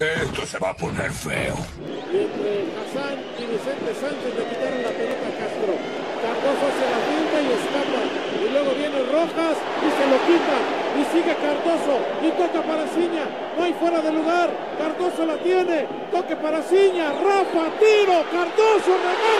Esto se va a poner feo. Y entre Hassan y Vicente Sánchez le quitaron la pelota a Castro. Cardoso se la finta y escapa. Y luego viene Rojas y se lo quita. Y sigue Cardoso y toca para Ciña. No hay fuera de lugar. Cardoso la tiene. Toque para Ciña. Rafa, tiro. Cardoso remata.